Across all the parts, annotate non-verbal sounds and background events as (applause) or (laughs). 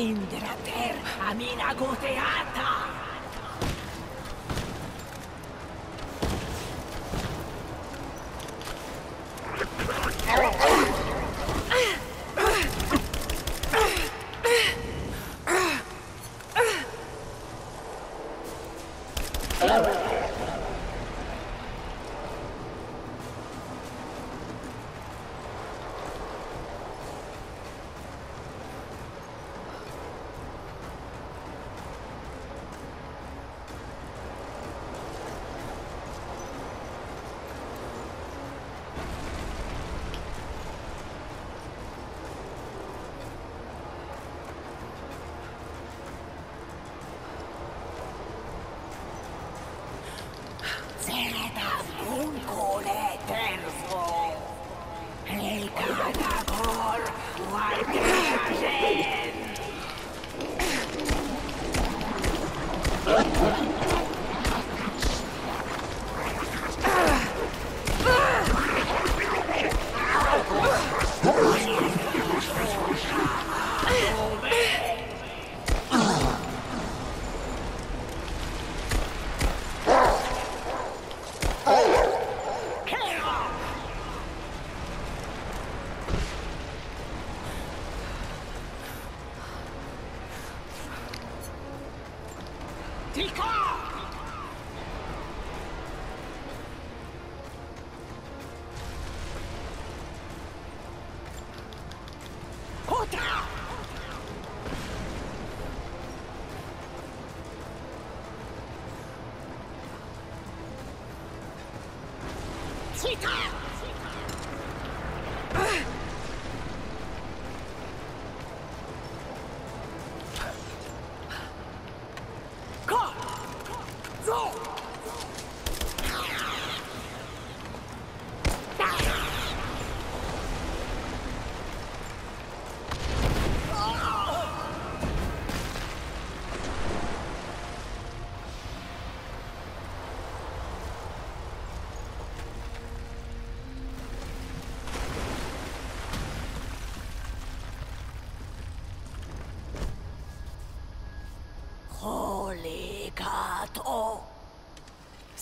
fin de la terre a mina goteata.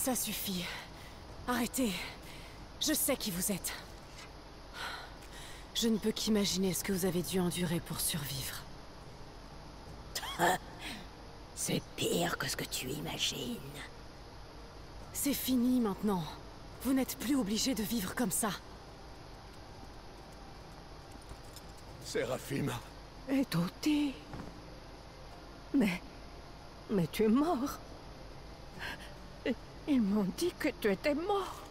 Ça suffit. Arrêtez. Je sais qui vous êtes. Je ne peux qu'imaginer ce que vous avez dû endurer pour survivre. (laughs) C'est pire que ce que tu imagines. C'est fini maintenant. Vous n'êtes plus obligé de vivre comme ça. Séraphim, Et Toti Mais... Mais tu es mort. Ils m'ont dit que tu étais mort.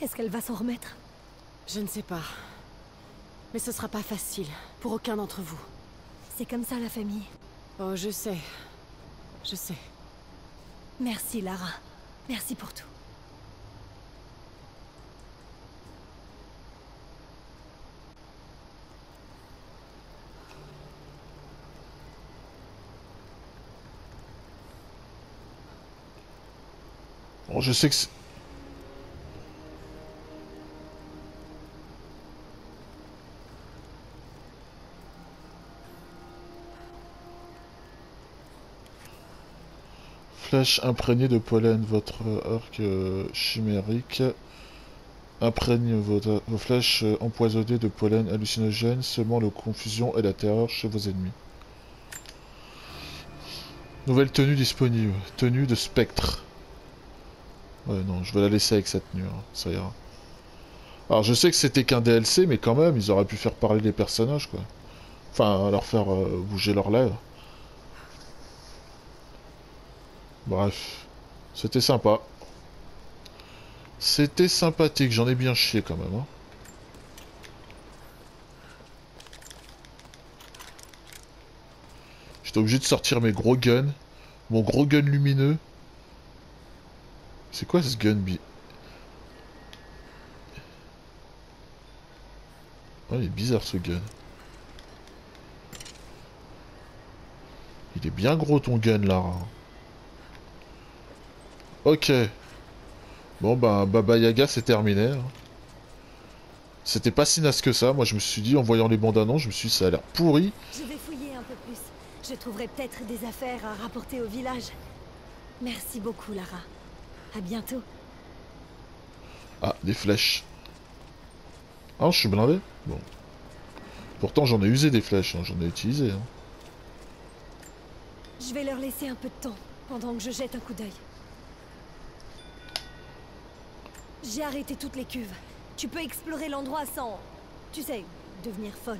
Est-ce qu'elle va s'en remettre? Je ne sais pas. Mais ce sera pas facile, pour aucun d'entre vous. C'est comme ça la famille. Oh, je sais. Je sais. Merci Lara. Merci pour tout. Je sais que Flèche imprégnée de pollen, votre arc euh, chimérique imprègne vos, vos flèches euh, empoisonnées de pollen hallucinogène, semant la confusion et la terreur chez vos ennemis. Nouvelle tenue disponible, tenue de spectre. Ouais, non, je vais la laisser avec cette tenue, hein, ça ira. Alors, je sais que c'était qu'un DLC, mais quand même, ils auraient pu faire parler les personnages, quoi. Enfin, leur faire euh, bouger leurs lèvres. Bref, c'était sympa. C'était sympathique, j'en ai bien chié quand même. Hein. J'étais obligé de sortir mes gros guns. Mon gros gun lumineux. C'est quoi ce gun bi... Oh, il est bizarre ce gun. Il est bien gros ton gun hein. Ok. Bon ben Baba Yaga c'est terminé. hein. C'était pas si naze que ça. Moi, je me suis dit, en voyant les bandes annonces, je me suis dit, ça a l'air pourri. Je vais fouiller un peu plus. Je trouverai peut-être des affaires à rapporter au village. Merci beaucoup, Lara. À bientôt. Ah, des flèches. Ah, je suis blindé Bon. Pourtant, j'en ai usé des flèches, hein, j'en ai utilisé. Hein. Je vais leur laisser un peu de temps, pendant que je jette un coup d'œil. J'ai arrêté toutes les cuves. Tu peux explorer l'endroit sans... Tu sais, devenir folle.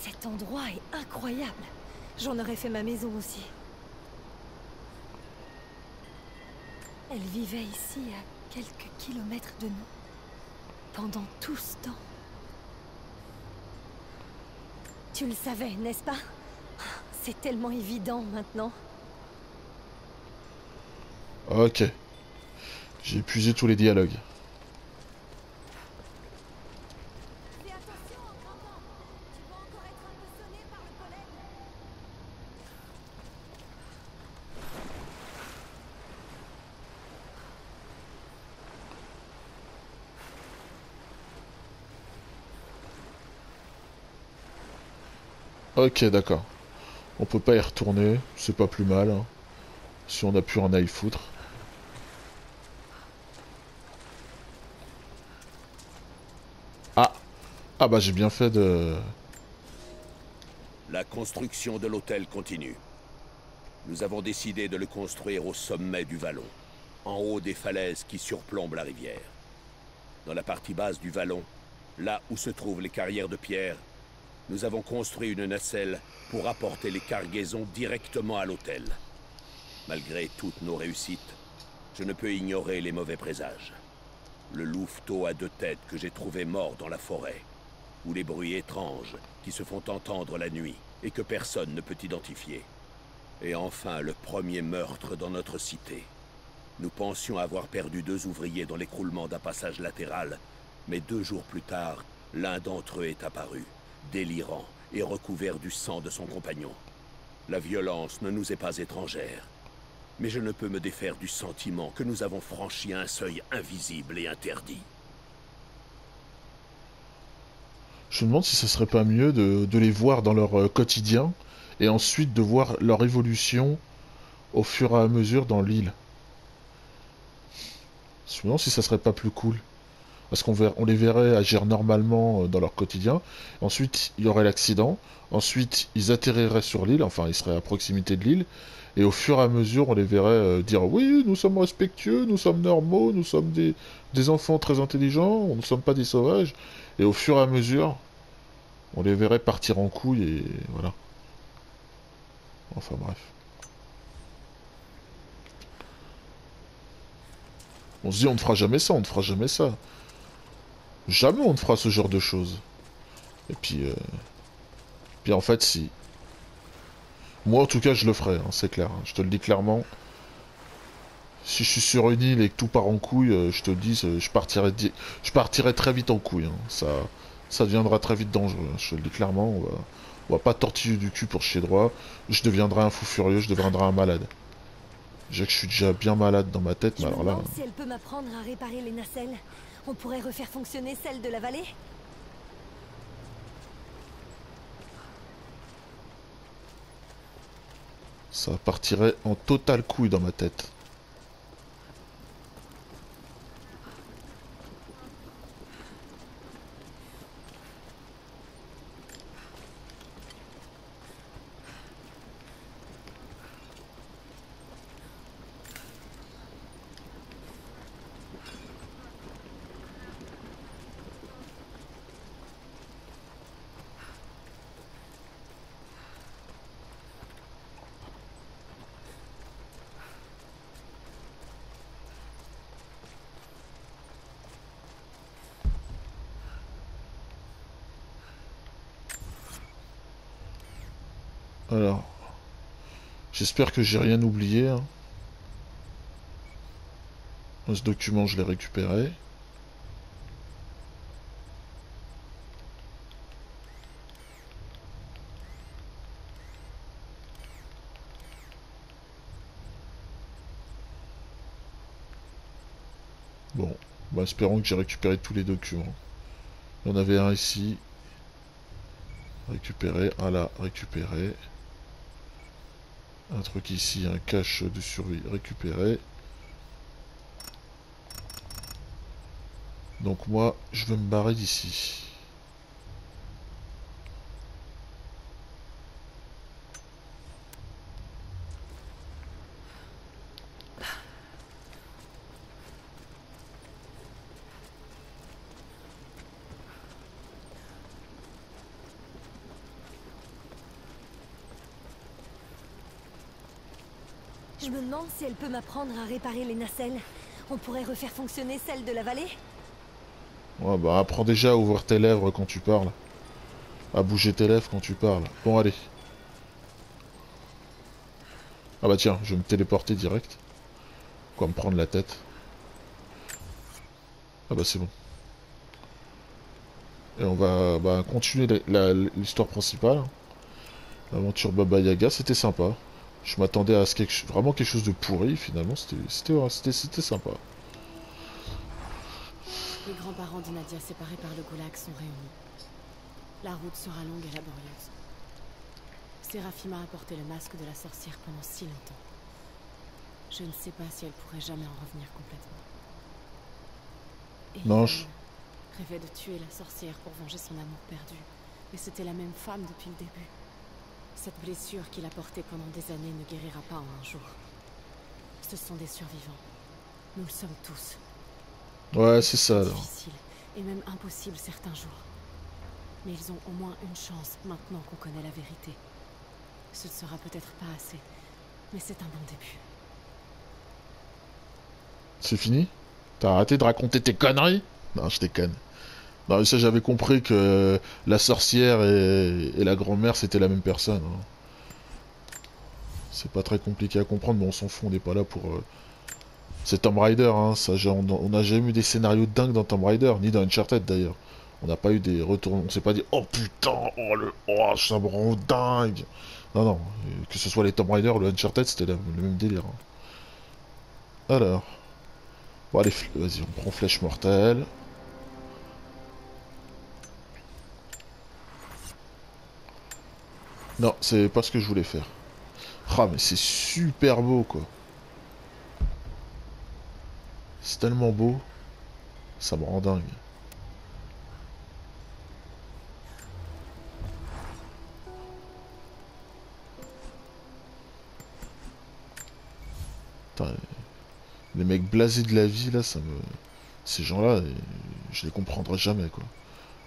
Cet endroit est incroyable. J'en aurais fait ma maison aussi. Elle vivait ici à quelques kilomètres de nous. Pendant tout ce temps. Tu le savais, n'est-ce pas? C'est tellement évident maintenant. Ok. J'ai épuisé tous les dialogues. Fais attention en grandant. Tu vas encore être un peu sonné par le pollen. Ok, d'accord. On peut pas y retourner, c'est pas plus mal. hein. Si on a pu en aille foutre. Ah Ah bah j'ai bien fait de... La construction de l'hôtel continue. Nous avons décidé de le construire au sommet du vallon, en haut des falaises qui surplombent la rivière. Dans la partie basse du vallon, là où se trouvent les carrières de pierre, nous avons construit une nacelle pour apporter les cargaisons directement à l'hôtel. Malgré toutes nos réussites, je ne peux ignorer les mauvais présages. Le louveteau à deux têtes que j'ai trouvé mort dans la forêt, ou les bruits étranges qui se font entendre la nuit et que personne ne peut identifier. Et enfin, le premier meurtre dans notre cité. Nous pensions avoir perdu deux ouvriers dans l'écroulement d'un passage latéral, mais deux jours plus tard, l'un d'entre eux est apparu, délirant et recouvert du sang de son compagnon. La violence ne nous est pas étrangère, mais je ne peux me défaire du sentiment que nous avons franchi un seuil invisible et interdit. Je me demande si ce serait pas mieux de, les voir dans leur euh, quotidien et ensuite de voir leur évolution au fur et à mesure dans l'île. Je me demande si ça serait pas plus cool. Parce qu'on les verrait agir normalement euh, dans leur quotidien. Ensuite, il y aurait l'accident. Ensuite, ils atterriraient sur l'île. Enfin, ils seraient à proximité de l'île. Et au fur et à mesure, on les verrait euh, dire Oui, nous sommes respectueux, nous sommes normaux, nous sommes des, des enfants très intelligents, nous ne sommes pas des sauvages. Et au fur et à mesure, on les verrait partir en couille et voilà. Enfin bref. On se dit on ne fera jamais ça, on ne fera jamais ça. Jamais on ne fera ce genre de choses. Et puis, euh... puis en fait si. Moi en tout cas je le ferai, hein, c'est clair. hein. Je te le dis clairement. Si je suis sur une île et que tout part en couille, euh, je te le dis, je partirai, di- je partirai très vite en couille. hein. Ça, ça deviendra très vite dangereux. Je te le dis clairement, on va, on va pas tortiller du cul pour chier droit. Je deviendrai un fou furieux, je deviendrai un malade. Déjà que je suis déjà bien malade dans ma tête, Je mais alors là... si elle peut m'apprendre à réparer les nacelles. On pourrait refaire fonctionner celle de la vallée Ça partirait en totale couille dans ma tête. Alors... J'espère que j'ai rien oublié. hein. Ce document, je l'ai récupéré. Bon. Bon, espérons que j'ai récupéré tous les documents. Il y en avait un ici. Récupérer. Ah là, récupérer. Un truc ici, un cache de survie récupéré. Donc moi, je vais me barrer d'ici. Je me si elle peut m'apprendre à réparer les nacelles. On pourrait refaire fonctionner celle de la vallée Ouais, bah apprends déjà à ouvrir tes lèvres quand tu parles. À bouger tes lèvres quand tu parles. Bon, allez. Ah bah tiens, je vais me téléporter direct. Quoi, me prendre la tête. Ah bah c'est bon. Et on va bah, continuer l'histoire principale. L'aventure Baba Yaga, c'était sympa. Je m'attendais à ce quelque... vraiment quelque chose de pourri, finalement, c'était sympa. Les grands-parents de Nadia séparés par le goulag sont réunis. La route sera longue et laborieuse. Séraphima a porté le masque de la sorcière pendant si longtemps. Je ne sais pas si elle pourrait jamais en revenir complètement. Et non, rêvait de tuer la sorcière pour venger son amour perdu. Mais c'était la même femme depuis le début. Cette blessure qu'il a portée pendant des années ne guérira pas en un jour. Ce sont des survivants. Nous le sommes tous. Ouais, c'est ça alors. difficile et même impossible certains jours. Mais ils ont au moins une chance maintenant qu'on connaît la vérité. Ce ne sera peut-être pas assez, mais c'est un bon début. C'est fini? T'as arrêté de raconter tes conneries? Non, je déconne. Non, ça j'avais compris que la sorcière et, la grand-mère c'était la même personne. Hein. C'est pas très compliqué à comprendre, mais on s'en fout, on n'est pas là pour... Euh, c'est Tomb Raider, hein, ça, on n'a jamais eu des scénarios dingues dans Tomb Raider, ni dans Uncharted d'ailleurs. On n'a pas eu des retours, on s'est pas dit oh putain, oh le, oh ça me rend dingue. Non non, que ce soit les Tomb Raider ou le Uncharted, c'était le, même délire. Hein. Alors, bon allez, vas-y, on prend flèche mortelle. Non, c'est pas ce que je voulais faire. Ah mais c'est super beau quoi. C'est tellement beau. Ça me rend dingue. les mecs blasés de la vie là, ça me... Ces gens-là, je les comprendrai jamais quoi.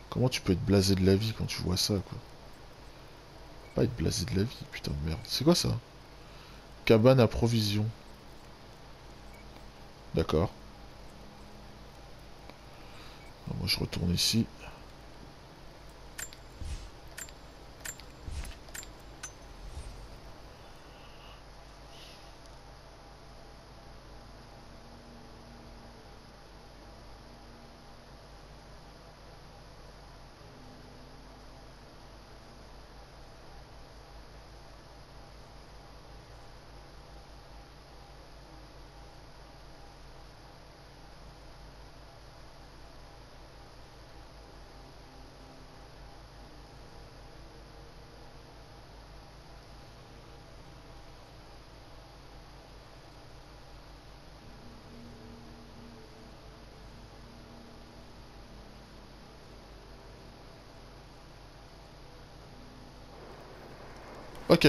Comment tu peux être blasé de la vie quand tu vois ça quoi? Pas être blasé de la vie, putain de merde. C'est quoi ça? Cabane à provision. D'accord. Moi je retourne ici. Ok.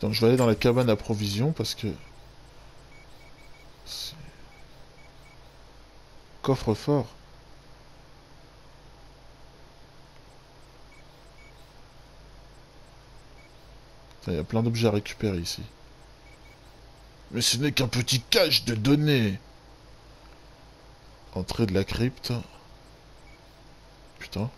Donc je vais aller dans la cabane à provisions parce que... Coffre fort. Il y a plein d'objets à récupérer ici. Mais ce n'est qu'un petit cache de données. Entrée de la crypte. Putain.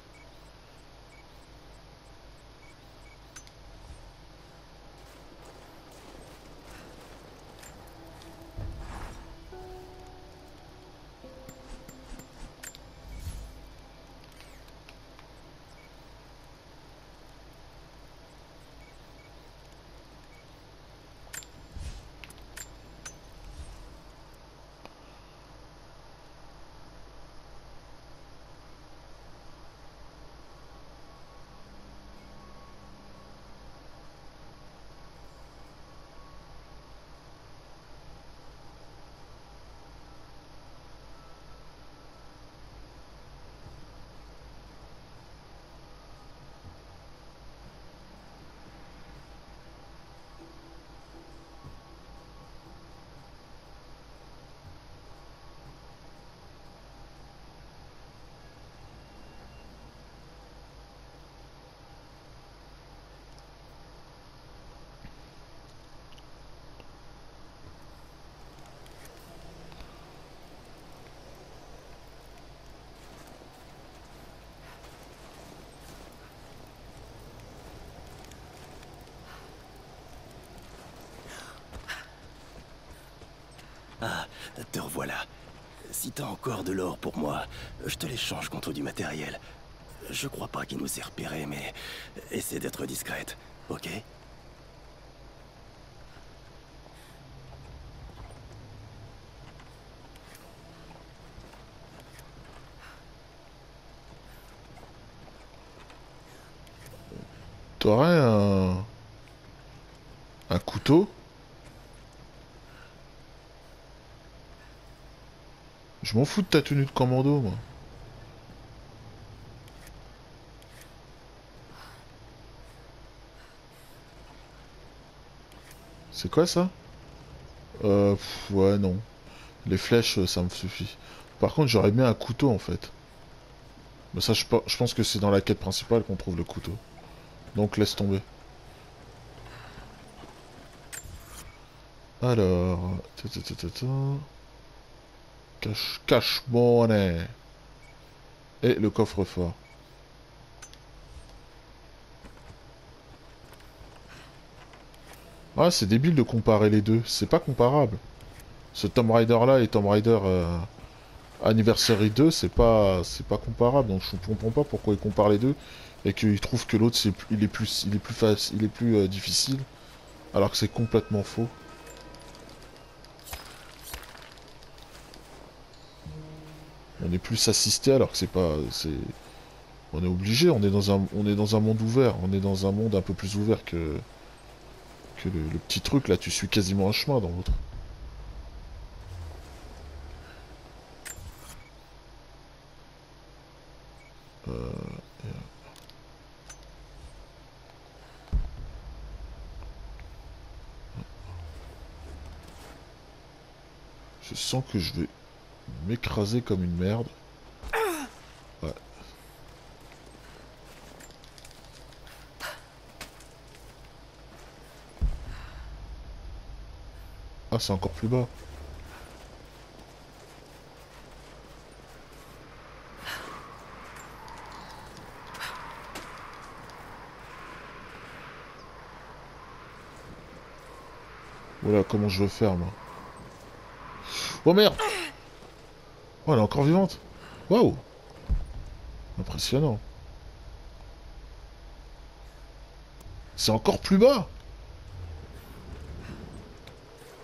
Ah, te revoilà. Si t'as encore de l'or pour moi, je te l'échange contre du matériel. Je crois pas qu'il nous ait repérés, mais essaie d'être discrète, ok? T'aurais un... Un couteau? Je m'en fous de ta tenue de commando, moi. C'est quoi ça? Euh... ouais, non. Les flèches, ça me suffit. Par contre, j'aurais bien un couteau, en fait. Mais ça, je, je pense que c'est dans la quête principale qu'on trouve le couteau. Donc, laisse tomber. Alors... Cache, cache monnaie. Et le coffre-fort. Ah, c'est débile de comparer les deux. C'est pas comparable. Ce Tomb Raider là et Tomb Raider euh, Anniversary 2, c'est pas c'est pas comparable. Donc je comprends pas pourquoi ils comparent les deux et qu'ils trouvent que l'autre il est plus il est plus facile, il est plus euh, difficile alors que c'est complètement faux. On est plus assisté alors que c'est pas c'est on est obligé on est dans un monde ouvert on est dans un monde un peu plus ouvert que que le, petit truc là tu suis quasiment un chemin dans l'autre. Euh, Je sens que je vais m'écraser comme une merde. Ah, c'est encore plus bas. Voilà comment je veux faire moi. Oh merde Oh, elle est encore vivante. Waouh Impressionnant. C'est encore plus bas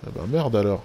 Ah bah merde alors.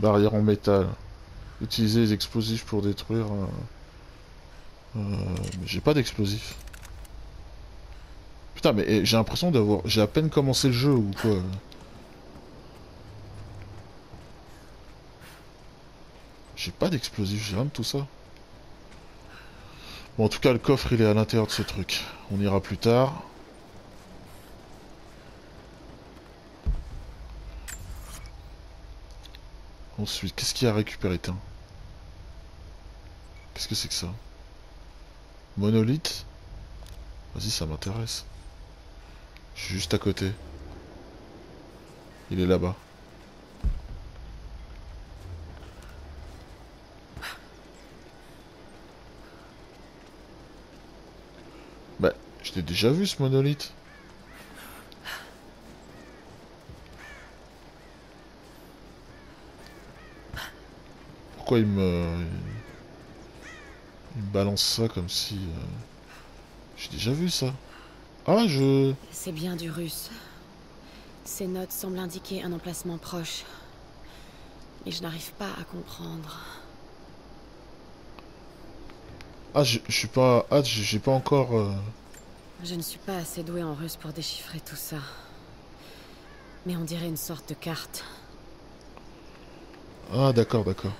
Barrière en métal. Utiliser les explosifs pour détruire... Euh... mais j'ai pas d'explosifs. Putain, mais eh, j'ai l'impression d'avoir... J'ai à peine commencé le jeu ou quoi J'ai pas d'explosifs, j'ai rien de tout ça. Bon, en tout cas, le coffre, il est à l'intérieur de ce truc. On ira plus tard. Ensuite, qu'est-ce qu'il a récupéré. Qu'est-ce que c'est que ça? Monolithe? Vas-y, ça m'intéresse. Je suis juste à côté. Il est là-bas. Bah, je t'ai déjà vu ce monolithe. Pourquoi il me... Il me balance ça comme si... Euh, J'ai déjà vu ça. Ah, je... C'est bien du russe. Ces notes semblent indiquer un emplacement proche. Mais je n'arrive pas à comprendre. Ah, je, je suis pas... Ah, j'ai j'ai pas encore... euh, Je ne suis pas assez doué en russe pour déchiffrer tout ça. Mais on dirait une sorte de carte. Ah, d'accord, d'accord.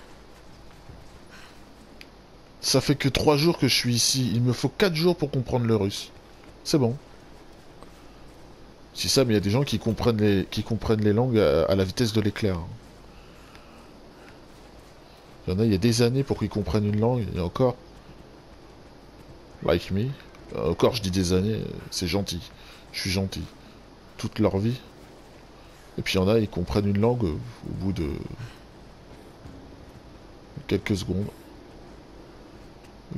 Ça fait que trois jours que je suis ici. Il me faut quatre jours pour comprendre le russe. C'est bon. C'est ça, mais il y a des gens qui comprennent les, langues à, à la vitesse de l'éclair. Il y en a, il y a des années pour qu'ils comprennent une langue, et encore. Like me. Encore, je dis des années, c'est gentil. Je suis gentil. Toute leur vie. Et puis il y en a, ils comprennent une langue au bout de quelques secondes.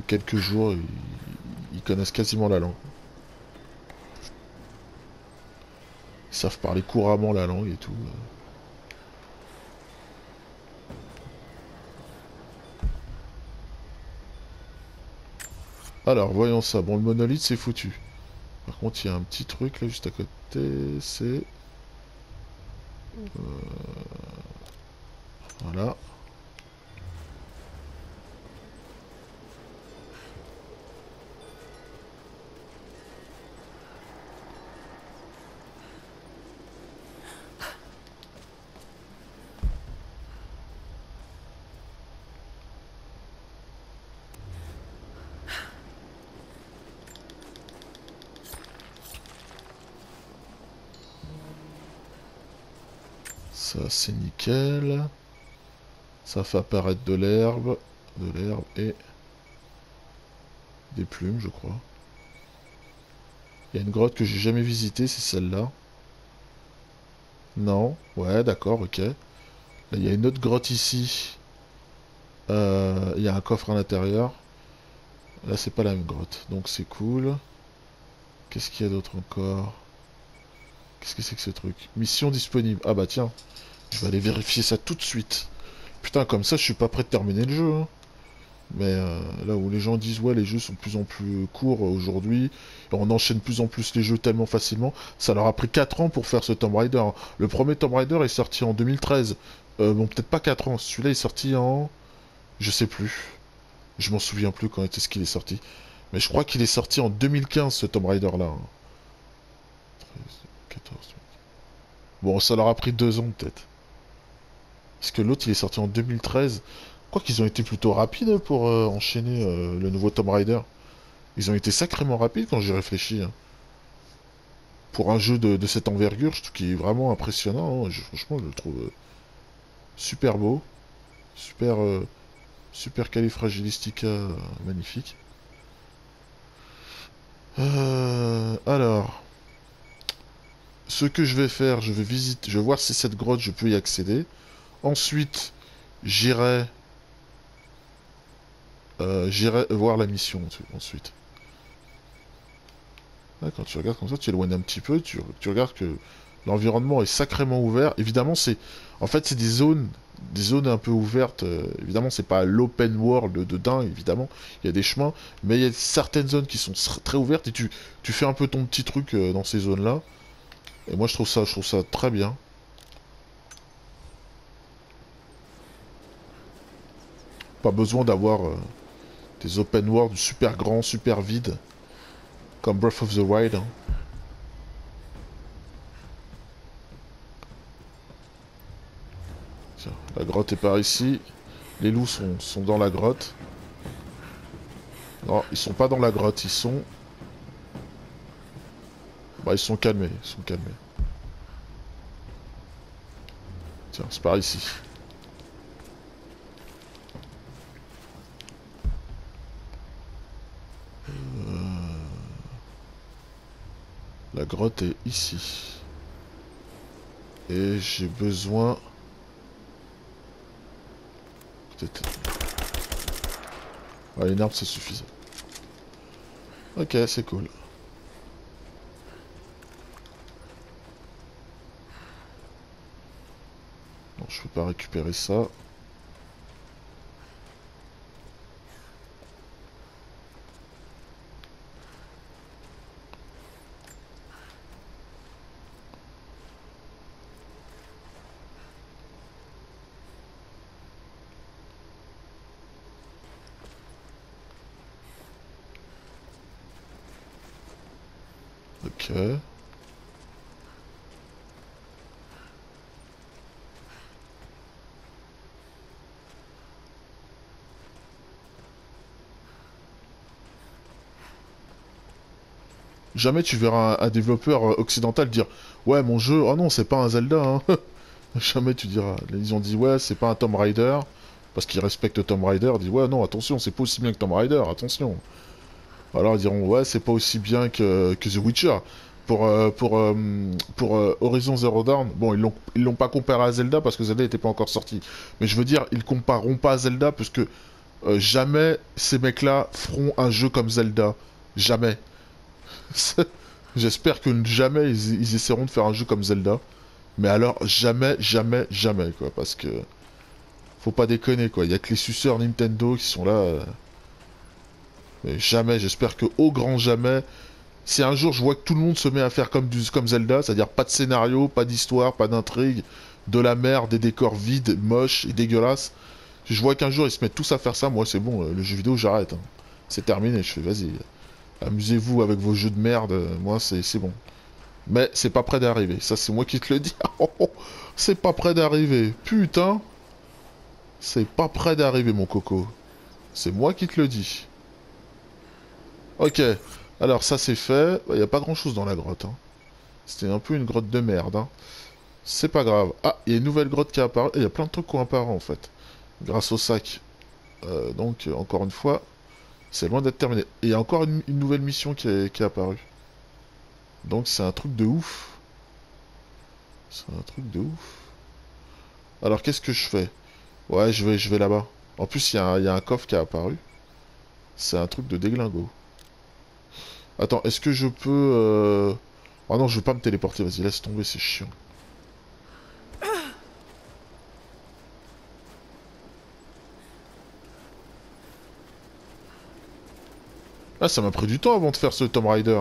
Quelques jours, ils, connaissent quasiment la langue. Ils savent parler couramment la langue et tout. Alors, voyons ça. Bon, le monolithe, c'est foutu. Par contre, il y a un petit truc là juste à côté. C'est... Euh, Voilà. Ça, c'est nickel. Ça fait apparaître de l'herbe. De l'herbe et... Des plumes, je crois. Il y a une grotte que j'ai jamais visitée, c'est celle-là. Non. Ouais, d'accord, ok. Il y a une autre grotte ici. Euh, Il y a un coffre à l'intérieur. Là, c'est pas la même grotte. Donc, c'est cool. Qu'est-ce qu'il y a d'autre encore? Qu'est-ce que c'est que ce truc? Mission disponible. Ah bah tiens. Je vais aller vérifier ça tout de suite. Putain, comme ça, je suis pas prêt de terminer le jeu. hein. Mais euh, là où les gens disent, ouais, les jeux sont de plus en plus courts euh, aujourd'hui, on enchaîne de plus en plus les jeux tellement facilement, ça leur a pris 4 ans pour faire ce Tomb Raider. hein. Le premier Tomb Raider est sorti en 2013. Euh, bon, peut-être pas 4 ans. Celui-là est sorti en... Je sais plus. Je m'en souviens plus quand est-ce qu'il est sorti. Mais je crois qu'il est sorti en 2015, ce Tomb Raider-là. hein. 13, 14... Bon, ça leur a pris 2 ans, peut-être. Parce que l'autre, il est sorti en 2013. Quoi qu'ils ont été plutôt rapides pour euh, enchaîner euh, le nouveau Tomb Raider. Ils ont été sacrément rapides quand j'y réfléchis. hein. Pour un jeu de, cette envergure, je trouve qu'il est vraiment impressionnant. hein. Franchement, je le trouve euh, super beau. Super, super califragilistica magnifique. Alors, ce que je vais faire, je vais visiter, je vais voir si cette grotte, je peux y accéder. Ensuite, j'irai euh, j'irai voir la mission ensu- ensuite. Quand tu regardes comme ça, tu éloignes un petit peu, tu, regardes que l'environnement est sacrément ouvert. Évidemment, c'est en fait c'est des zones, des zones un peu ouvertes. euh, évidemment, c'est pas l'open world de dingue, évidemment. Il y a des chemins, mais il y a certaines zones qui sont tr- très ouvertes et tu, tu fais un peu ton petit truc euh, dans ces zones-là. Et moi, je trouve ça, je trouve ça très bien. Pas besoin d'avoir euh, des open world super grands, super vides, comme Breath of the Wild. hein. La grotte est par ici. Les loups sont, sont dans la grotte. Non, ils sont pas dans la grotte, ils sont... Bah, ils sont calmés, ils sont calmés. Tiens, c'est par ici. Grotte est ici. Et j'ai besoin... Peut-être... Ouais, une arme, ça suffisait. Ok, c'est cool. Non, je peux pas récupérer ça. Ok. Jamais tu verras un, développeur euh, occidental dire Ouais, mon jeu, oh non, c'est pas un Zelda. Hein. (laughs) Jamais tu diras. Ils ont dit Ouais, c'est pas un Tomb Raider. Parce qu'ils respectent Tomb Raider. Ils Ouais, non, attention, c'est pas aussi bien que Tomb Raider, attention. Alors ils diront Ouais, c'est pas aussi bien que, The Witcher. Pour, euh, pour, euh, Horizon Zero Dawn, bon, ils l'ont pas comparé à Zelda parce que Zelda était pas encore sorti. Mais je veux dire, ils compareront pas à Zelda parce que jamais ces mecs-là feront un jeu comme Zelda. Jamais. (laughs) J'espère que jamais ils, essaieront de faire un jeu comme Zelda. Mais alors, jamais, jamais, jamais, quoi. Parce que. Faut pas déconner, quoi. Il y a que les suceurs Nintendo qui sont là. euh. Mais jamais, j'espère que au grand jamais. Si un jour je vois que tout le monde se met à faire comme, Zelda, c'est-à-dire pas de scénario, pas d'histoire, pas d'intrigue, de la merde, des décors vides, moches et dégueulasses. Je vois qu'un jour ils se mettent tous à faire ça, moi c'est bon, euh, le jeu vidéo j'arrête. hein. C'est terminé, je fais vas-y. Amusez-vous avec vos jeux de merde, moi c'est bon. Mais c'est pas près d'arriver, ça c'est moi qui te le dis. (laughs) c'est pas près d'arriver, putain. C'est pas près d'arriver mon coco. C'est moi qui te le dis. Ok, alors ça c'est fait. Il n'y a pas grand chose dans la grotte. hein. C'était un peu une grotte de merde. hein. C'est pas grave. Ah, il y a une nouvelle grotte qui est apparue. Il y a plein de trucs qui ont apparu en fait. Grâce au sac. Euh, donc, encore une fois, c'est loin d'être terminé. Et il y a encore une, nouvelle mission qui est, apparue. Donc c'est un truc de ouf. C'est un truc de ouf. Alors qu'est-ce que je fais? Ouais, je vais, je vais là-bas. En plus, il y, a un- coffre qui est apparu. C'est un truc de déglingo. Attends, est-ce que je peux... Euh... Oh non, je veux pas me téléporter. Vas-y, laisse tomber, c'est chiant. Ah, ça m'a pris du temps avant de faire ce Tomb Raider.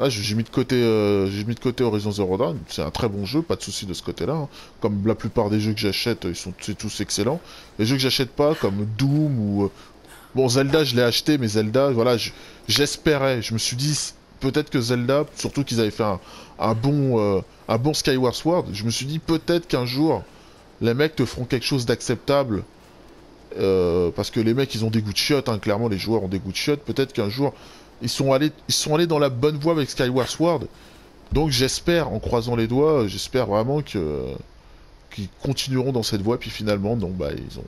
Ah, j'ai mis de côté, euh, j'ai mis de côté Horizon Zero Dawn. C'est un très bon jeu, pas de souci de ce côté-là. hein. Comme la plupart des jeux que j'achète, ils sont tous excellents. Les jeux que j'achète pas, comme Doom ou euh, bon Zelda, je l'ai acheté, mais Zelda, voilà, je- j'espérais. Je me suis dit peut-être que Zelda, surtout qu'ils avaient fait un, un bon, euh, un bon Skyward Sword. Je me suis dit peut-être qu'un jour, les mecs te feront quelque chose d'acceptable. Euh, parce que les mecs, ils ont des goûts de chiottes, hein, clairement, les joueurs ont des goûts de chiottes. Peut-être qu'un jour, ils sont allés, ils sont allés dans la bonne voie avec Skyward Sword. Donc j'espère, en croisant les doigts, j'espère vraiment que qu'ils continueront dans cette voie. Puis finalement, non, bah ils ont,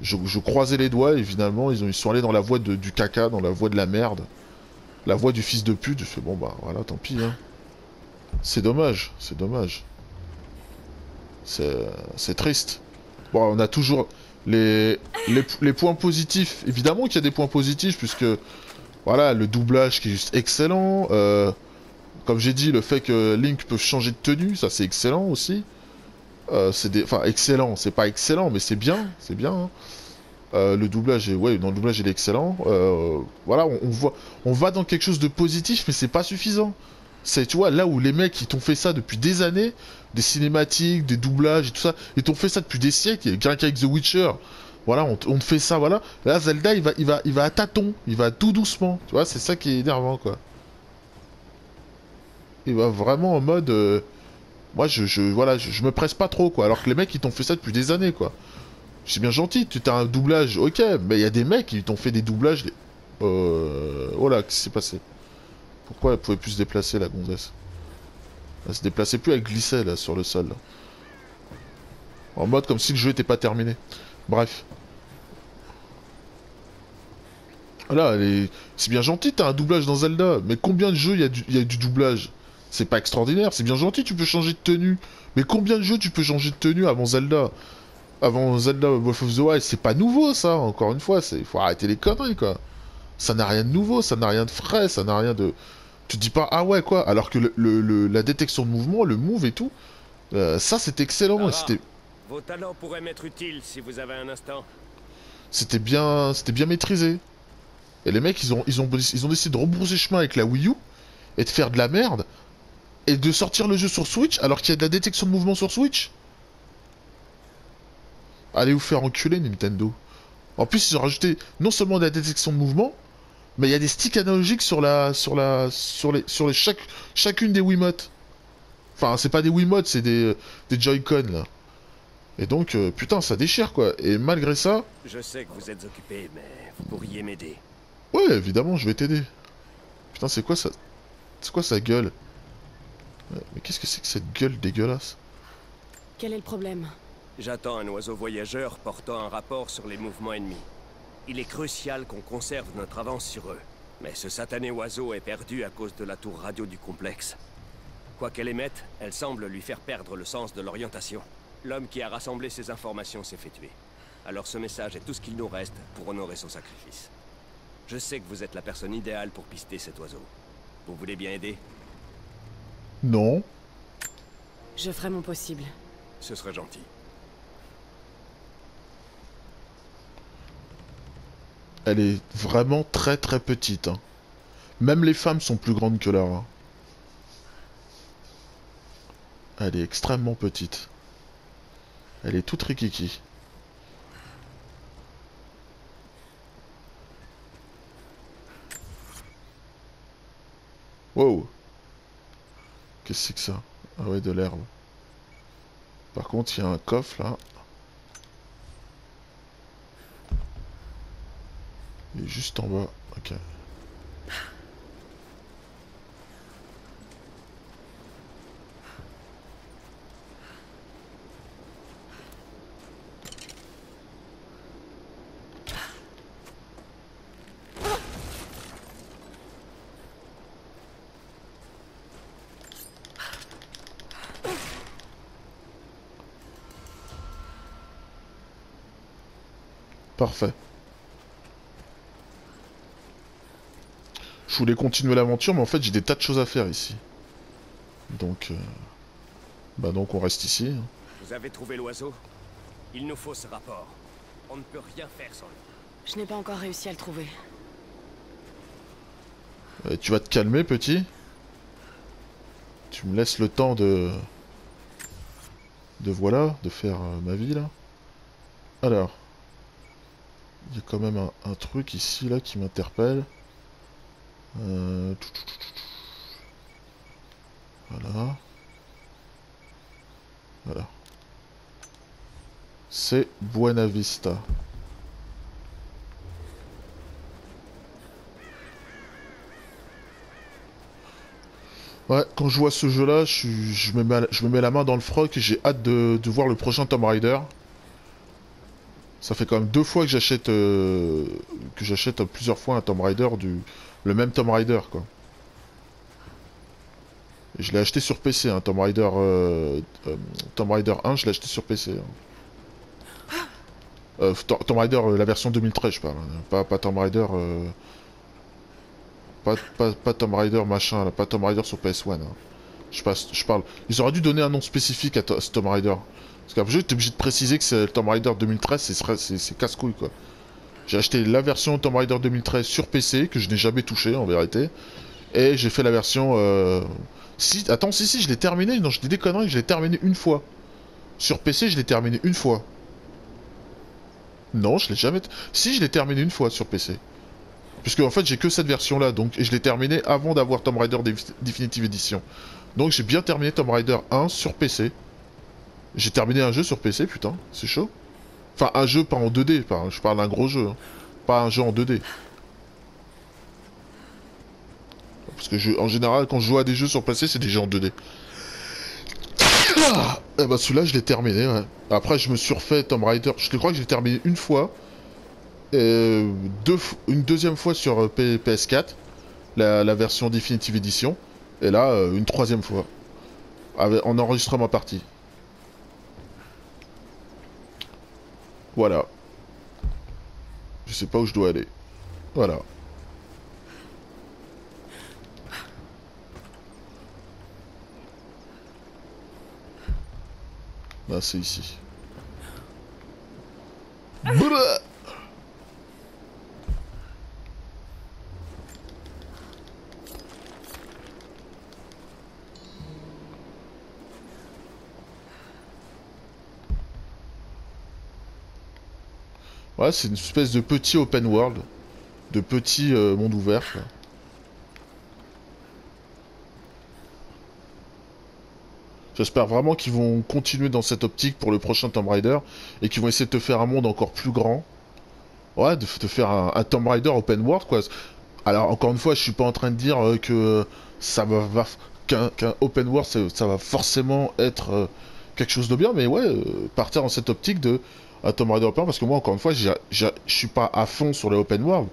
je, croisais les doigts et finalement ils ont, ils sont allés dans la voie du caca, dans la voie de la merde, la voie du fils de pute. Je fais bon bah voilà, tant pis. Hein. C'est dommage, c'est dommage. C'est triste. Bon, on a toujours les, points positifs. Évidemment qu'il y a des points positifs puisque voilà, le doublage qui est juste excellent. euh, comme j'ai dit, le fait que Link peut changer de tenue, ça c'est excellent aussi. Euh, c'est des... Enfin, excellent, c'est pas excellent, mais c'est bien, c'est bien. hein. Euh, le doublage est... Excellent. Voilà, on, on voit... on va dans quelque chose de positif, mais c'est pas suffisant. C'est, tu vois, là où les mecs, ils t'ont fait ça depuis des années, des cinématiques, des doublages et tout ça, ils t'ont fait ça depuis des siècles, rien qu'avec The Witcher, voilà, on, te- on fait ça, voilà. Là, Zelda, il va, il va, il va à tâtons, il va tout doucement, tu vois, c'est ça qui est énervant, quoi. Il va vraiment en mode, euh, moi, je, voilà, je, me presse pas trop, quoi. Alors que les mecs, ils t'ont fait ça depuis des années, quoi. C'est bien gentil, tu as un doublage, ok, mais il y a des mecs qui t'ont fait des doublages. des- Euh... Oh là, qu'est-ce qui s'est passé? Pourquoi elle pouvait plus se déplacer, la gonzesse? Elle se déplaçait plus, elle glissait, là, sur le sol. là. En mode comme si le jeu était pas terminé. Bref. Est- c'est bien gentil, t'as un doublage dans Zelda, mais combien de jeux il y, a du- il doublage? C'est pas extraordinaire, c'est bien gentil, tu peux changer de tenue. Mais combien de jeux tu peux changer de tenue avant Zelda? Avant Zelda Breath of the Wild, c'est pas nouveau ça, encore une fois, c'est faut arrêter les conneries quoi. Ça n'a rien de nouveau, ça n'a rien de frais, ça n'a rien de... Tu te dis pas, ah ouais quoi, alors que le, le- le- la détection de mouvement, le move et tout, euh, ça c'est excellent, c'était Vos talents pourraient m'être utiles si vous avez un instant. c'était bien, c'était bien maîtrisé. Et les mecs, ils ont, ils ont, ils ont décidé de rebrousser chemin avec la Wii U et de faire de la merde et de sortir le jeu sur Switch alors qu'il y a de la détection de mouvement sur Switch. Allez vous faire enculer Nintendo. En plus, ils ont rajouté non seulement de la détection de mouvement, Mais il y a des sticks analogiques sur la, sur la, sur les, sur les chaque, chacune des Wiimotes. Enfin, c'est pas des Wiimotes, c'est des, des Joy-Con là. Et donc, euh, putain, ça déchire quoi. Et malgré ça, Je sais que vous êtes occupé, mais vous pourriez m'aider. ouais, évidemment, je vais t'aider. Putain, c'est quoi ça? C'est quoi sa gueule? Ouais, Mais qu'est-ce que c'est que cette gueule dégueulasse? Quel est le problème? J'attends un oiseau voyageur portant un rapport sur les mouvements ennemis. Il est crucial qu'on conserve notre avance sur eux. Mais ce satané oiseau est perdu à cause de la tour radio du complexe. Quoi qu'elle émette, elle semble lui faire perdre le sens de l'orientation. L'homme qui a rassemblé ces informations s'est fait tuer. Alors ce message est tout ce qu'il nous reste pour honorer son sacrifice. Je sais que vous êtes la personne idéale pour pister cet oiseau. Vous voulez bien aider? Non. Je ferai mon possible. Ce serait gentil. Elle est vraiment très très petite. hein. Même les femmes sont plus grandes que Lara. Elle est extrêmement petite. Elle est toute rikiki. Wow. Qu'est-ce que c'est que ça? Ah ouais, de l'herbe. Par contre, il y a un coffre là. Juste en bas. Ok. Parfait. Je voulais continuer l'aventure, mais en fait j'ai des tas de choses à faire ici. Donc, euh, bah donc on reste ici. hein. Vous avez trouvé l'oiseau? Il nous faut ce rapport. On ne peut rien faire sans lui. Je n'ai pas encore réussi à le trouver. Euh, tu vas te calmer, petit. Tu me laisses le temps de, de voilà, de faire euh, ma vie là. Alors, il y a quand même un, un truc ici là qui m'interpelle. Euh. Voilà. Voilà. C'est Buena Vista. Ouais, quand je vois ce jeu-là, je, me mets, je me mets la main dans le froc et j'ai hâte de, de voir le prochain Tomb Raider. Ça fait quand même deux fois que j'achète euh, que j'achète plusieurs fois un Tomb Raider du le même Tomb Raider quoi. Je l'ai acheté sur PC, un Tomb Raider euh, euh, Tomb Raider 1, je l'ai acheté sur PC. hein. Euh, To- Tomb Raider, euh, la version 2013, je parle, hein, pas, pas Tomb euh, pas, pas, pas machin, pas Tomb Raider sur PS1. hein. Je, passe, je parle. Ils auraient dû donner un nom spécifique à, to- à ce Tomb Raider. Parce qu'après, j'étais obligé de préciser que c'est Tomb Raider 2013, c'est- c'est c'est- c'est casse-couille quoi. J'ai acheté la version Tomb Raider 2013 sur PC, que je n'ai jamais touché en vérité. Et j'ai fait la version. Euh... Si, attends, si, si, je l'ai terminé. Non, je dis des conneries, je l'ai terminé une fois. Sur PC, je l'ai terminé une fois. Non, je l'ai jamais. Si, je l'ai terminé une fois sur PC. Puisque en fait, j'ai que cette version là, donc et je l'ai terminé avant d'avoir Tomb Raider Def- Definitive Edition. Donc j'ai bien terminé Tomb Raider 1 sur PC. J'ai terminé un jeu sur PC, putain, c'est chaud. Enfin, un jeu pas en 2D, pas- je parle d'un gros jeu. hein. Pas un jeu en 2D. Parce que je, en général, quand je joue à des jeux sur PC, c'est des jeux en 2D. Ah Et bah celui-là, je l'ai terminé, ouais. Après, je me suis refait Tomb Raider. Je crois que j'ai terminé une fois. Et deux, une deuxième fois sur euh, P- PS4. La, version Definitive Edition. Et là, euh, une troisième fois. En enregistrement partie. Voilà. Je sais pas où je dois aller. Voilà. Bah, c'est ici. Blah Ouais, c'est une espèce de petit open world. de petits euh, mondes ouverts. quoi. J'espère vraiment qu'ils vont continuer dans cette optique pour le prochain Tomb Raider et qu'ils vont essayer de te faire un monde encore plus grand. Ouais, de te faire un, Tomb Raider open world. Alors encore une fois, je suis pas en train de dire euh, que ça va, qu'un open world ça, va forcément être euh, quelque chose de bien, mais ouais, partir dans cette optique de un Tomb Raider open parce que moi encore une fois, je suis pas à fond sur les open world,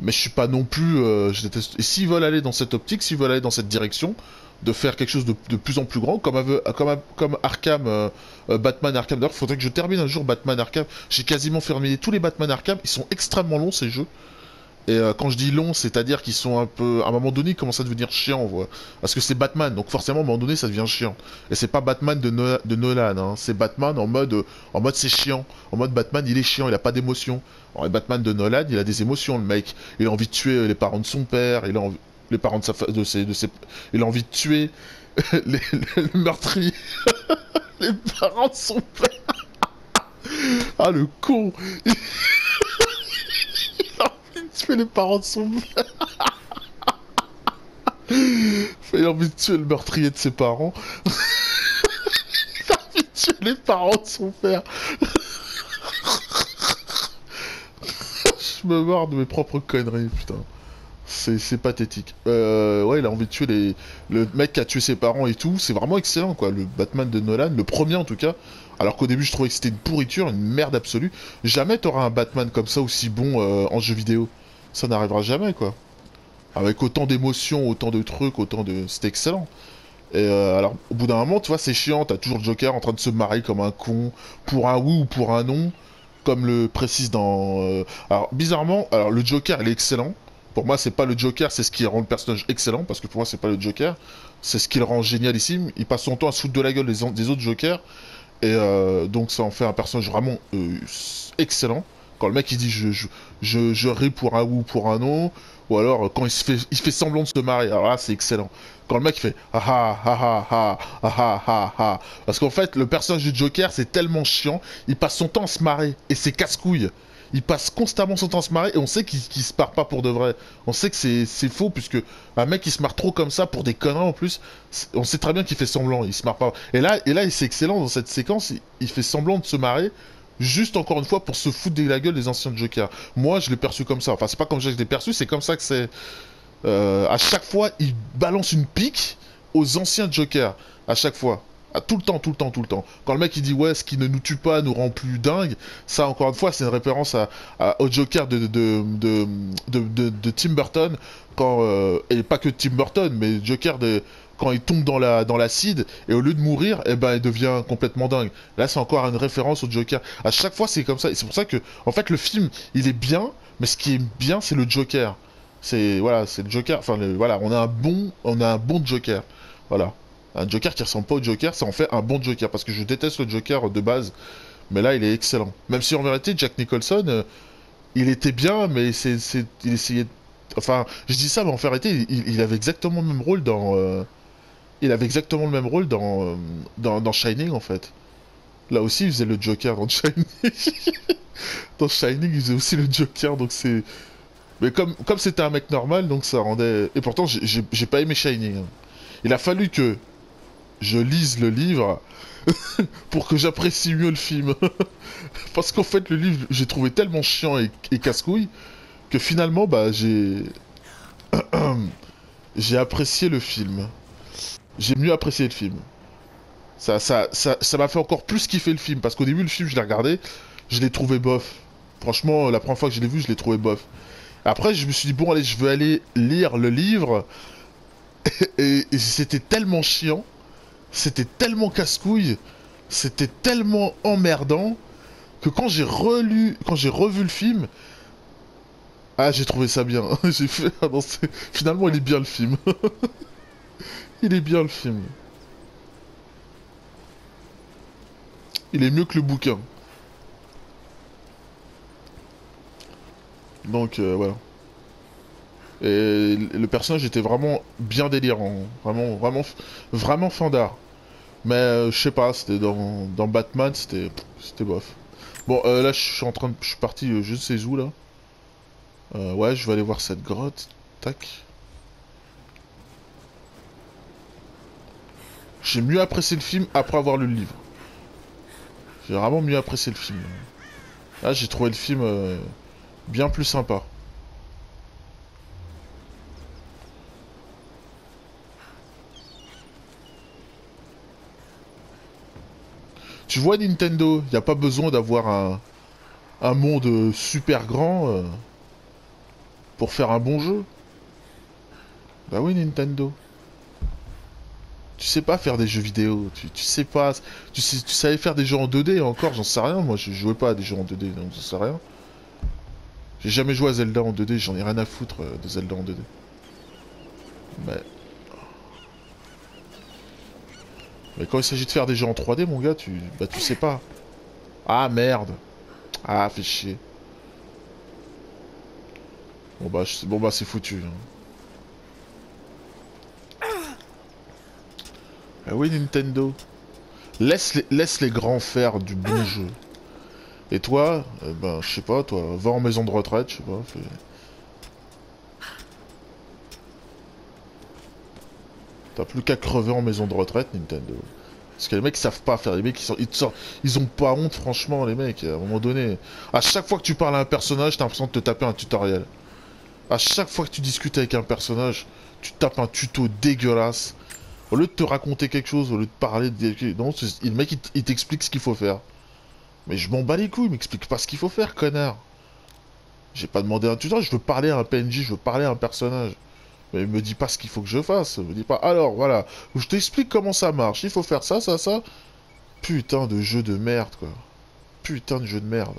mais je suis pas non plus, euh, je déteste. Et s'ils veulent aller dans cette optique, s'ils veulent aller dans cette direction, de faire quelque chose de, de plus en plus grand, comme, ave- comme, comme Arkham, euh, euh, Batman Arkham. D'ailleurs, il faudrait que je termine un jour Batman Arkham. J'ai quasiment terminé tous les Batman Arkham. Ils sont extrêmement longs ces jeux. Et euh, quand je dis long, c'est-à-dire qu'ils sont un peu. À un moment donné, ils commencent à devenir chiants, voilà. Parce que c'est Batman, donc forcément, à un moment donné, ça devient chiant. Et c'est pas Batman de, de Nolan, hein. c'est Batman en mode. euh, En mode c'est chiant. En mode Batman, il est chiant, il a pas d'émotion. Batman de Nolan, il a des émotions, le mec. Il a envie de tuer les parents de son père, il a envie. Les parents de sa de ses, de ses... Il a envie de tuer (laughs) les, les- le meurtrier. (laughs) les parents de son père. ah, le con. (laughs) il a envie de tuer les parents de son. Il a envie de tuer le meurtrier de ses parents. Il a envie de tuer les parents de son père. (laughs) Je me marre de mes propres conneries, putain. C'est c'est pathétique. Euh, ouais, il a envie de tuer les... le mec qui a tué ses parents et tout. C'est vraiment excellent, quoi. Le Batman de Nolan, le premier en tout cas. Alors qu'au début, je trouvais que c'était une pourriture, une merde absolue. Jamais t'auras un Batman comme ça aussi bon euh, en jeu vidéo. Ça n'arrivera jamais, quoi. Avec autant d'émotions, autant de trucs, autant de. C'était excellent. Et euh, alors, au bout d'un moment, tu vois, c'est chiant. T'as toujours le Joker en train de se marier comme un con, pour un oui ou pour un non, comme le précise dans. euh, Alors, bizarrement, alors le Joker, il est excellent. Pour moi, c'est pas le Joker, c'est ce qui rend le personnage excellent, parce que pour moi, c'est pas le Joker, c'est ce qui le rend génialissime. Il passe son temps à se foutre de la gueule des, autres Jokers, et euh, donc ça en fait un personnage vraiment excellent. Quand le mec il dit je, je, je, je ris pour un ou pour un non, ou alors euh, quand il se fait, il fait semblant de se marier, alors là c'est excellent. Quand le mec il fait ah ah ah ah ah ah ah ah ah, parce qu'en fait le personnage du Joker c'est tellement chiant, il passe son temps à se marrer, et c'est casse-couille. Il passe constamment son temps à se marrer et on sait qu'il qu'il se marre pas pour de vrai. On sait que c'est faux puisque un mec qui se marre trop comme ça pour des conneries en plus, on sait très bien qu'il fait semblant, il se marre pas. Et là, et là, c'est excellent dans cette séquence, il, il fait semblant de se marrer. Juste encore une fois pour se foutre de la gueule des anciens Jokers. Moi, je l'ai perçu comme ça. Enfin, c'est pas comme ça que je l'ai perçu, c'est comme ça que c'est. Euh, à chaque fois, il balance une pique aux anciens Jokers. À chaque fois. À tout le temps, tout le temps, tout le temps. Quand le mec il dit ouais, ce qui ne nous tue pas nous rend plus dingue, ça encore une fois, c'est une référence à, au Joker de, Tim Burton. Euh, et pas que Tim Burton, mais Joker de, quand il tombe dans la dans l'acide et au lieu de mourir, eh ben il devient complètement dingue. Là, c'est encore une référence au Joker. À chaque fois, c'est comme ça. Et c'est pour ça que, en fait, le film, il est bien, mais ce qui est bien, c'est le Joker. C'est voilà, c'est le Joker. Enfin, le- voilà, on a un bon, on a un bon Joker. Voilà, un Joker qui ressemble pas au Joker, ça en fait un bon Joker parce que je déteste le Joker de base, mais là, il est excellent. Même si en vérité, Jack Nicholson, euh, il était bien, mais c'est, c'est, il essayait. Enfin, je dis ça, mais en vérité, il, il avait exactement le même rôle dans. euh, Il avait exactement le même rôle dans, euh, dans, dans Shining en fait. Là aussi, il faisait le Joker dans Shining. (laughs) dans Shining, il faisait aussi le Joker, donc c'est. Mais comme comme c'était un mec normal, donc ça rendait. Et pourtant, j'ai pas aimé Shining. hein. Il a fallu que je lise le livre (laughs) pour que j'apprécie mieux le film. (laughs) Parce qu'en fait, le livre, j'ai trouvé tellement chiant et, et casse-couille que finalement, bah, j'ai. (clears throat) j'ai apprécié le film. J'ai mieux apprécié le film. Ça ça, ça, ça m'a fait encore plus kiffer le film. Parce qu'au début, le film, je l'ai regardé, je l'ai trouvé bof. Franchement, la première fois que je l'ai vu, je l'ai trouvé bof. Après, je me suis dit, bon, allez, je veux aller lire le livre. (laughs) et, c'était tellement chiant. C'était tellement casse-couille. C'était tellement emmerdant. Que quand j'ai relu, quand j'ai revu le film, ah, j'ai trouvé ça bien. (laughs) j'ai fait, ah finalement, il est bien le film. (laughs) il est bien le film. Il est mieux que le bouquin. Donc euh, voilà. Et le personnage était vraiment bien délirant, vraiment, vraiment, vraiment fandard. Mais euh, je sais pas, c'était dans, Batman, c'était, c'était bof. Bon, euh, là je suis en train de, je suis parti, je ne sais où là. Ouais, je vais aller voir cette grotte. Tac. J'ai mieux apprécié le film après avoir lu le livre. J'ai vraiment mieux apprécié le film. Là, j'ai trouvé le film euh, bien plus sympa. Tu vois Nintendo, il a pas besoin d'avoir un, un monde super grand euh, pour faire un bon jeu. Bah oui Nintendo. Tu sais pas faire des jeux vidéo, tu, sais pas... Tu, savais faire des jeux en 2D encore, j'en sais rien, moi je jouais pas à des jeux en 2D, donc j'en sais rien. J'ai jamais joué à Zelda en 2D, j'en ai rien à foutre euh, de Zelda en 2D. Mais... Mais quand il s'agit de faire des jeux en 3D, mon gars, tu... Bah tu sais pas. Ah merde Ah, fait chier. Bon bah, bon, bah c'est foutu. hein. Ah oui, Nintendo. Laisse les, laisse les grands faire du bon jeu. Et toi, eh ben, je sais pas, toi, va en maison de retraite, je sais pas. fais- T'as plus qu'à crever en maison de retraite, Nintendo. Parce que les mecs ils savent pas faire, les mecs ils, sont, ils, ils ont pas honte, franchement, les mecs. À un moment donné, à chaque fois que tu parles à un personnage, t'as l'impression de te taper un tutoriel. À chaque fois que tu discutes avec un personnage, tu tapes un tuto dégueulasse. Au lieu de te raconter quelque chose, au lieu de parler de... Non, le mec il t'explique ce qu'il faut faire. Mais je m'en bats les couilles, il m'explique pas ce qu'il faut faire, connard. J'ai pas demandé un tutoriel, je veux parler à un PNJ, je veux parler à un personnage. Mais il me dit pas ce qu'il faut que je fasse, il me dit pas, alors voilà, je t'explique comment ça marche, il faut faire ça, ça, ça. Putain de jeu de merde, quoi. Putain de jeu de merde.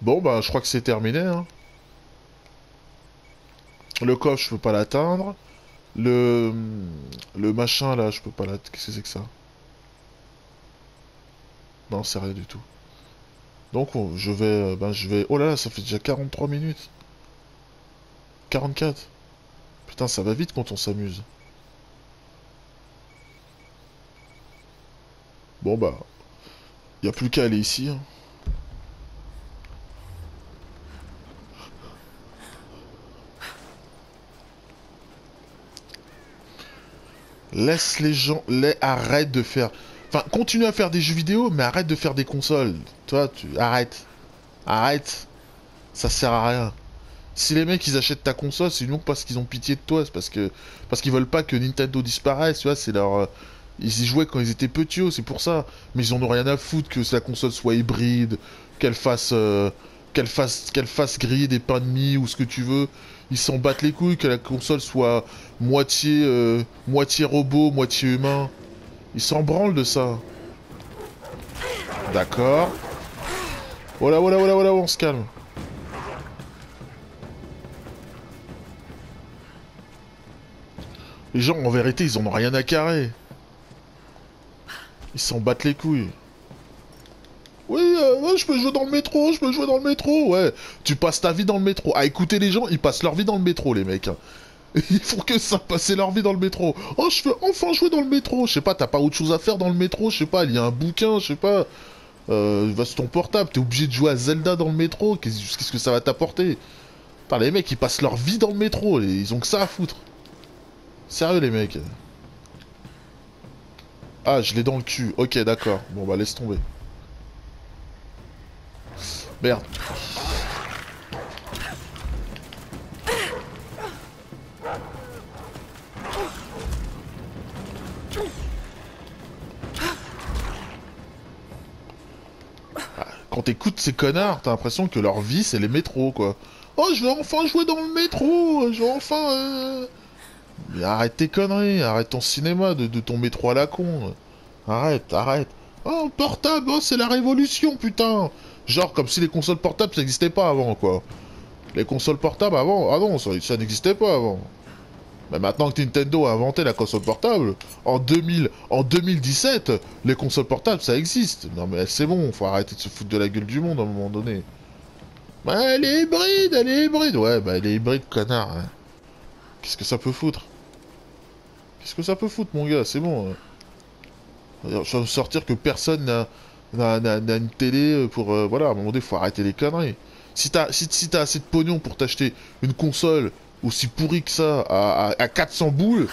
Bon, bah, je crois que c'est terminé, hein. Le coffre, je peux pas l'atteindre. Le... Machin, là, je peux pas l'atteindre. Qu'est-ce que c'est que ça? Non, c'est rien du tout. Donc, on- je vais... euh, Ben, je vais... Oh là là, ça fait déjà 43 minutes. 44. Putain, ça va vite quand on s'amuse. Bon, bah... Y a plus qu'à aller ici, hein. Laisse les gens, les arrête de faire. Enfin, continue à faire des jeux vidéo, mais arrête de faire des consoles. Toi, tu arrête, arrête. Ça sert à rien. Si les mecs ils achètent ta console, c'est uniquement parce qu'ils ont pitié de toi, c'est parce que parce qu'ils veulent pas que Nintendo disparaisse. Tu vois, c'est leur. euh, Ils y jouaient quand ils étaient petits, oh, c'est pour ça. Mais ils en ont rien à foutre que la console soit hybride, qu'elle fasse, euh, qu'elle fasse, qu'elle fasse griller des pains de mie ou ce que tu veux. Ils s'en battent les couilles que la console soit moitié, euh, moitié robot, moitié humain. Ils s'en branlent de ça. D'accord. Voilà, voilà, voilà, voilà, on se calme. Les gens, en vérité, ils en ont rien à carrer. Ils s'en battent les couilles. Oui, euh, je peux jouer dans le métro, je peux jouer dans le métro, ouais. Tu passes ta vie dans le métro. À écouter les gens, ils passent leur vie dans le métro, les mecs. hein. Ils font que ça, passer leur vie dans le métro. Oh, je veux enfin jouer dans le métro. Je sais pas, t'as pas autre chose à faire dans le métro, je sais pas, il y a un bouquin, je sais pas. Euh, va sur ton portable, t'es obligé de jouer à Zelda dans le métro, qu'est-ce que ça va t'apporter Putain, les mecs, ils passent leur vie dans le métro, ils ont que ça à foutre. Sérieux, les mecs. Ah, je l'ai dans le cul. Ok, d'accord. Bon, bah, laisse tomber. Merde. Ah, Quand t'écoutes ces connards, t'as l'impression que leur vie, c'est les métros, quoi. Oh, je vais enfin jouer dans le métro Je vais enfin... euh, Mais arrête tes conneries, arrête ton cinéma de, de ton métro à la con. Arrête, arrête. Oh, portable, oh, c'est la révolution, putain Genre, comme si les consoles portables, ça n'existait pas avant, quoi. Les consoles portables, avant, ah non, ça, n'existait pas avant. Mais maintenant que Nintendo a inventé la console portable, en 2000, en 2017, les consoles portables, ça existe. Non mais c'est bon, faut arrêter de se foutre de la gueule du monde à un moment donné. Bah, elle est hybride, elle est hybride. Ouais, bah elle est hybride, connard. hein. Qu'est-ce que ça peut foutre? Qu'est-ce que ça peut foutre, mon gars? C'est bon. hein. Je vais me sortir que personne n'a n'a- n'a- n'a une télé pour... euh, voilà, à un moment donné, faut arrêter les conneries. Si t'as si, t'as assez de pognon pour t'acheter une console aussi pourrie que ça, à, à, à 400 boules,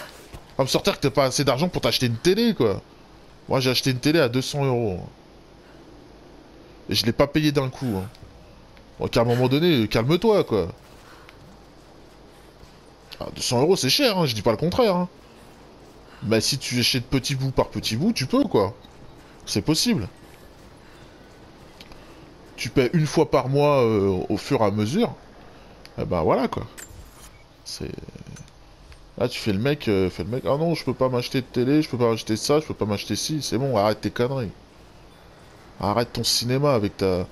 va me sortir que t'as pas assez d'argent pour t'acheter une télé, quoi. Moi, j'ai acheté une télé à 200 euros. Et je l'ai pas payé d'un coup. Hein. Donc à un moment donné, calme-toi, quoi. Ah, 200 euros, c'est cher, hein, je dis pas le contraire. Hein. Mais si tu achètes petit bout par petit bout, tu peux, quoi. C'est possible. Tu paies une fois par mois euh, au fur et à mesure. Et ben voilà, quoi. C'est... Là, tu fais le mec, euh, fais le mec. Ah non, je peux pas m'acheter de télé, je peux pas m'acheter ça, je peux pas m'acheter ci. C'est bon, arrête tes conneries. Arrête ton cinéma avec ta.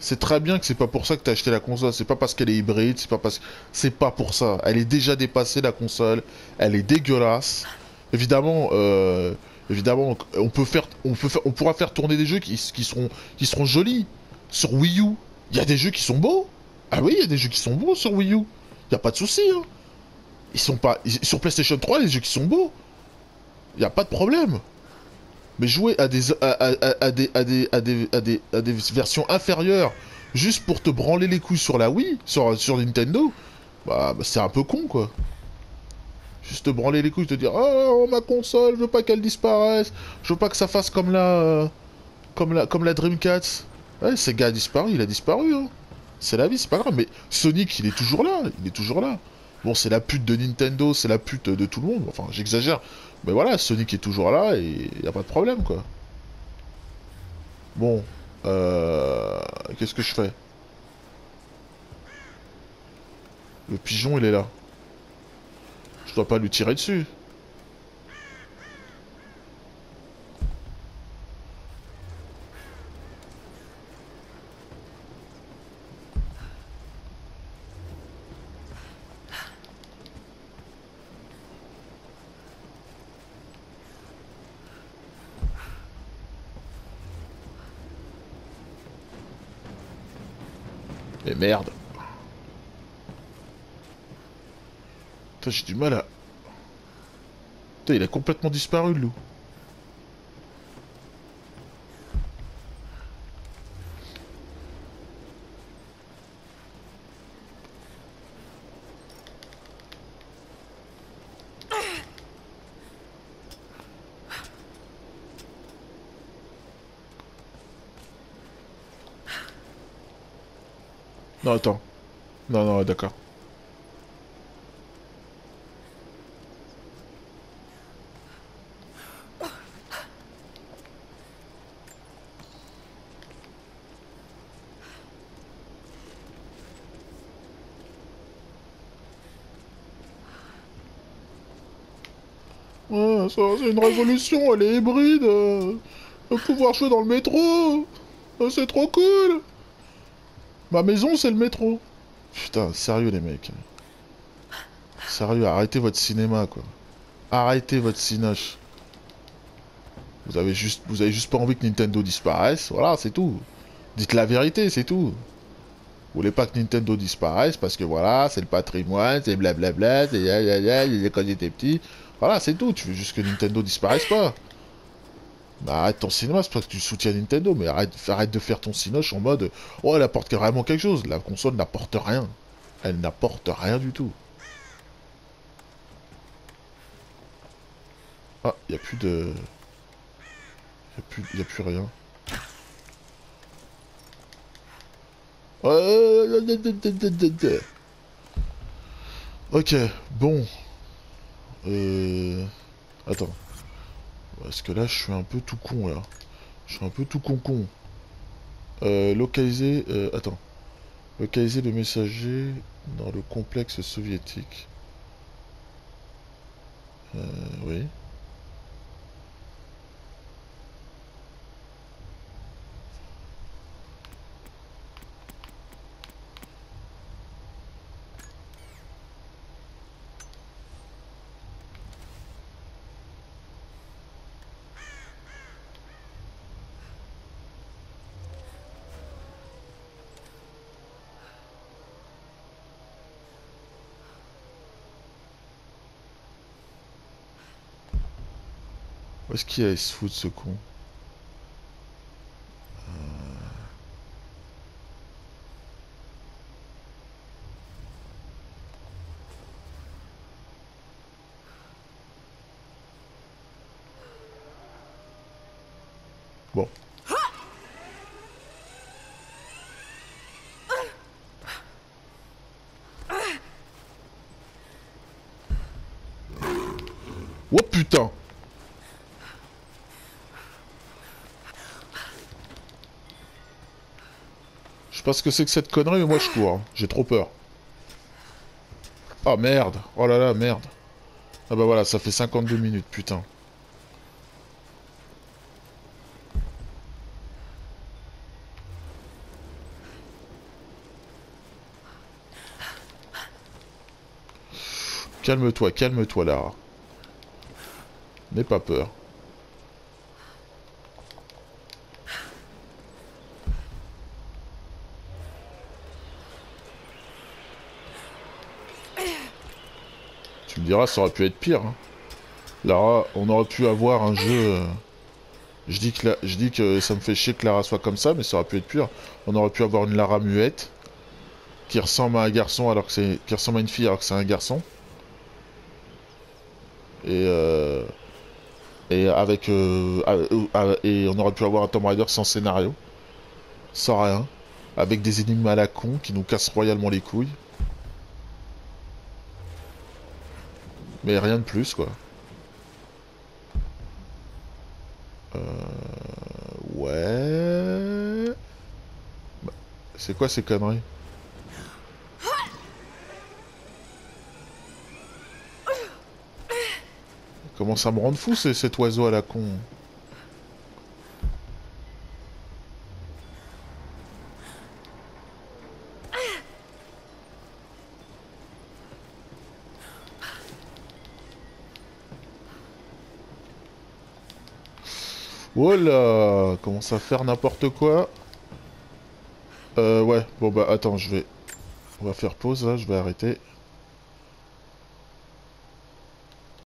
C'est très bien que c'est pas pour ça que t'as acheté la console. C'est pas parce qu'elle est hybride, c'est pas parce. C'est pas pour ça. Elle est déjà dépassée la console. Elle est dégueulasse. Évidemment, euh, évidemment, on peut faire, on peut faire, on pourra faire tourner des jeux qui seront, qui seront jolis sur Wii U. Il y a des jeux qui sont beaux. Ah oui, il y a des jeux qui sont beaux sur Wii U. Y a pas de souci. Hein. Ils sont pas sur PlayStation 3, les jeux qui sont beaux. Y a pas de problème. Mais jouer à des des, à, des, à, des, à, des, à des versions inférieures juste pour te branler les couilles sur la Wii, sur, sur Nintendo, bah, bah c'est un peu con quoi. Juste te branler les couilles, te dire Oh ma console, je veux pas qu'elle disparaisse, je veux pas que ça fasse comme la. Comme la, comme la Dreamcast. Ouais, Sega a disparu, il a disparu. Hein. C'est la vie, c'est pas grave. Mais Sonic, il est toujours là, il est toujours là. Bon, c'est la pute de Nintendo, c'est la pute de tout le monde. Enfin, j'exagère. Mais voilà, Sonic est toujours là et y a pas de problème, quoi. Bon, euh... Qu'est-ce que je fais? Le pigeon, il est là. Je dois pas lui tirer dessus. Merde. Putain, j'ai du mal à... Putain, il a complètement disparu, le loup. Non, attends. Non, non, d'accord. Ouais, ça, c'est une révolution, elle est hybride. Euh, pouvoir jouer dans le métro. Euh, c'est trop cool. Ma maison, c'est le métro. Putain, sérieux, les mecs. Sérieux, arrêtez votre cinéma, quoi. Arrêtez votre cinoche. Vous avez juste, pas envie que Nintendo disparaisse. Voilà, c'est tout. Dites la vérité, c'est tout. Vous voulez pas que Nintendo disparaisse parce que voilà, c'est le patrimoine, c'est blablabla, c'est ya ya ya, quand j'étais petit. Voilà, c'est tout. Tu veux juste que Nintendo disparaisse pas. Bah, arrête ton cinéma, c'est parce que tu soutiens Nintendo, mais arrête, arrête de faire ton cinoche en mode Oh, elle apporte carrément quelque chose. La console n'apporte rien. Elle n'apporte rien du tout. Ah, y a plus de. Y a plus, y a plus rien. Ok, bon. Euh... Attends. Parce que là, je suis un peu tout con, là. Je suis un peu tout con con. Euh, localiser... Euh, attends. Localiser le messager dans le complexe soviétique. Euh, oui. Où est-ce qu'il allait se foutre ce con Bon. Oh putain Je sais pas ce que c'est que cette connerie, mais moi je cours. hein. J'ai trop peur. Oh merde Oh là là, merde Ah bah voilà, ça fait 52 minutes, putain. Calme-toi, calme-toi, Lara. N'aie pas peur. Tu me diras, ça aurait pu être pire. hein. Lara, on aurait pu avoir un jeu... euh, Je dis, que ça me fait chier que Lara soit comme ça, mais ça aurait pu être pire. On aurait pu avoir une Lara muette, qui ressemble à un garçon alors que c'est... ressemble à une fille alors que c'est un garçon. Et euh... Et avec... euh, Et on aurait pu avoir un Tomb Raider sans scénario. Sans rien. Avec des énigmes à la con qui nous cassent royalement les couilles. Mais rien de plus, quoi. Euh... Ouais... Bah, C'est quoi ces conneries? Comment ça me rend fou, cet oiseau à la con? Oh là Commence à faire n'importe quoi? Euh, ouais. Bon bah, attends, je vais... On va faire pause, là, je vais arrêter.